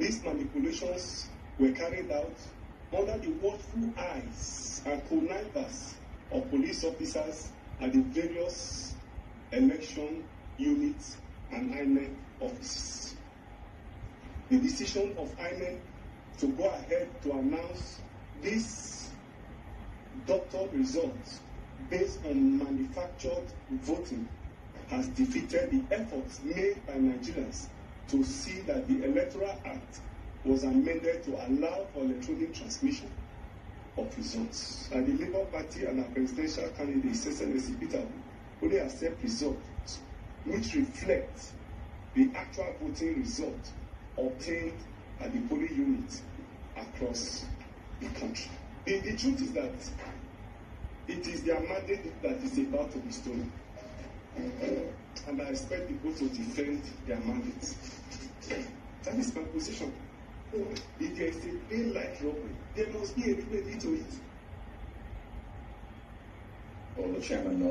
These manipulations were carried out under the watchful eyes and connivance of police officers at the various election units and INEC offices. The decision of INEC to go ahead to announce this doctor results based on manufactured voting has defeated the efforts made by Nigerians to see that the Electoral Act was amended to allow for electronic transmission of results. And the Labour Party and our presidential candidate, Sesenesi Peter, only accept results which reflect the actual voting result obtained at the polling units across the country. The, the truth is that it is their mandate that is about to be stolen. And I expect people to defend their mandate. That is my position. Oh, if there is a like robbery, there must be a remedy to it. Well, the chairman knows.